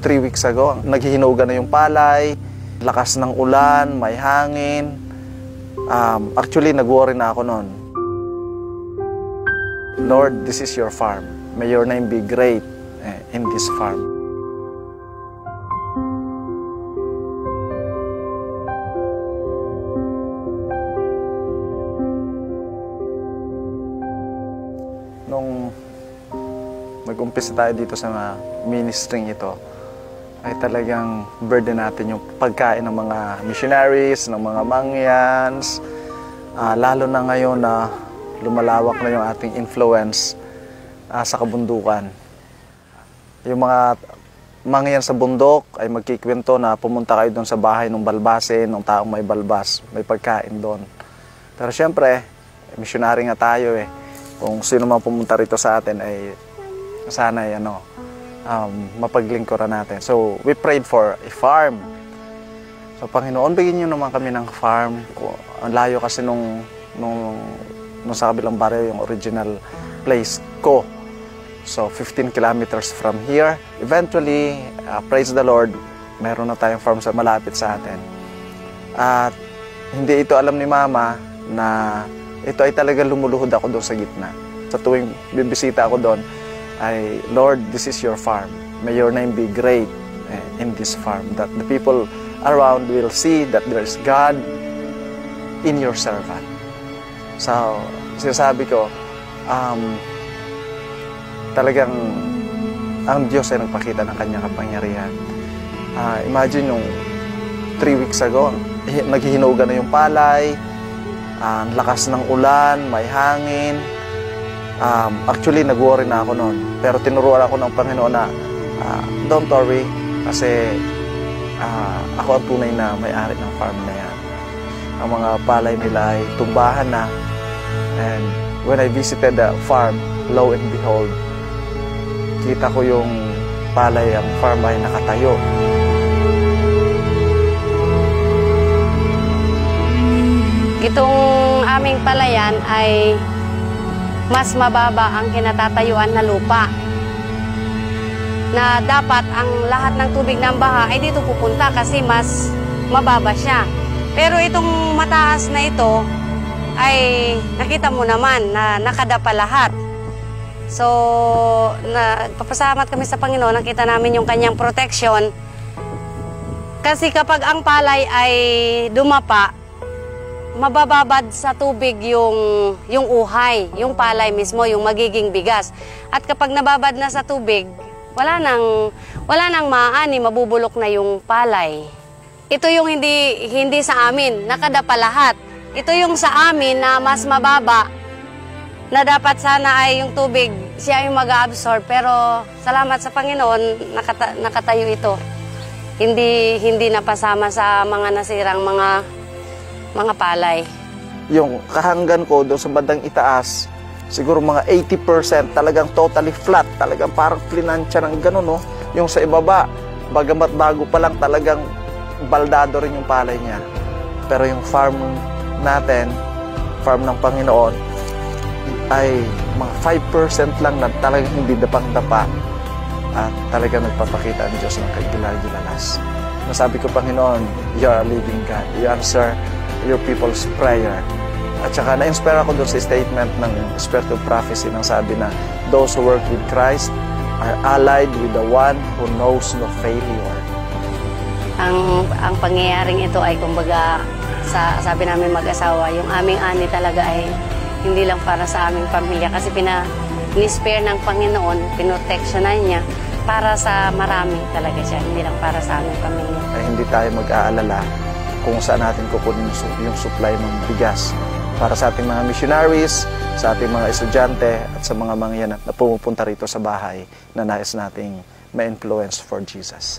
three weeks ago, naghihinuga na yung palay, lakas ng ulan, may hangin. Um, actually, nag-worry na ako noon. Lord, this is your farm. May your name be great eh, in this farm. Nung nag-umpisa tayo dito sa ministry ito, ay talagang burden natin yung pagkain ng mga missionaries, ng mga mangyans, Ah, lalo na ngayon na lumalawak na yung ating influence ah, sa kabundukan. Yung mga mangyan sa bundok ay magkikwento na pumunta kayo doon sa bahay ng balbase, ng taong may balbas, may pagkain doon. Pero syempre, missionary nga tayo eh. Kung sino man pumunta rito sa atin ay sana ay ano, um, mapaglingkuran natin. So, we prayed for a farm. So, Panginoon, bigyan niyo naman kami ng farm. Ang layo kasi nung, nung, nung sa kabilang baryo, yung original place ko. So, 15 kilometers from here. Eventually, uh, praise the Lord, meron na tayong farm sa malapit sa atin. At hindi ito alam ni Mama na ito ay talaga lumuluhod ako doon sa gitna. Sa tuwing bibisita ako doon, ay, Lord, this is your farm. May your name be great eh, in this farm. That the people around will see that there is God in your servant. So, sinasabi ko, um, talagang ang Diyos ay nagpakita ng kanyang kapangyarihan. Ah, imagine yung three weeks ago, hi- naghihinuga na yung palay, ah, ang lakas ng ulan, may hangin. Um, actually, nag-worry na ako noon. Pero tinuruan ako ng Panginoon na, ah, don't worry, kasi ah, ako ang tunay na may-ari ng farm na yan. Ang mga palay nila ay tumbahan na. And when I visited the farm, lo and behold, kita ko yung palay, ang farm ay nakatayo. Itong aming palayan ay mas mababa ang kinatatayuan na lupa. Na dapat ang lahat ng tubig ng baha ay dito pupunta kasi mas mababa siya. Pero itong mataas na ito ay nakita mo naman na nakadapa lahat. So, na, papasalamat kami sa Panginoon, nakita namin yung kanyang protection. Kasi kapag ang palay ay dumapa, mabababad sa tubig yung yung uhay, yung palay mismo, yung magiging bigas. At kapag nababad na sa tubig, wala nang wala nang maani, mabubulok na yung palay. Ito yung hindi hindi sa amin, nakadapa lahat. Ito yung sa amin na mas mababa na dapat sana ay yung tubig siya yung mag-absorb pero salamat sa Panginoon nakata- nakatayo ito. Hindi hindi napasama sa mga nasirang mga mga palay. Yung kahanggan ko doon sa bandang itaas, siguro mga 80% talagang totally flat. Talagang parang plinansya ng gano'n, no? Yung sa ibaba, bagamat bago pa lang talagang baldado rin yung palay niya. Pero yung farm natin, farm ng Panginoon, ay mga 5% lang na talagang hindi dapang-dapa at talagang nagpapakita ang Diyos ng kagilagilalas. Nasabi ko, Panginoon, you are a living God. You answer your people's prayer. At saka na-inspire ako doon sa statement ng Spirit of Prophecy nang sabi na those who work with Christ are allied with the one who knows no failure. Ang ang pangyayaring ito ay kumbaga sa sabi namin mag-asawa, yung aming ani talaga ay hindi lang para sa aming pamilya kasi pina ni-spare ng Panginoon, pinoteksyonan niya para sa marami talaga siya, hindi lang para sa aming pamilya. Ay hindi tayo mag-aalala kung saan natin kukunin yung su- yung supply ng bigas para sa ating mga missionaries, sa ating mga estudyante at sa mga mangyan na pumupunta rito sa bahay na nais nating ma-influence for Jesus.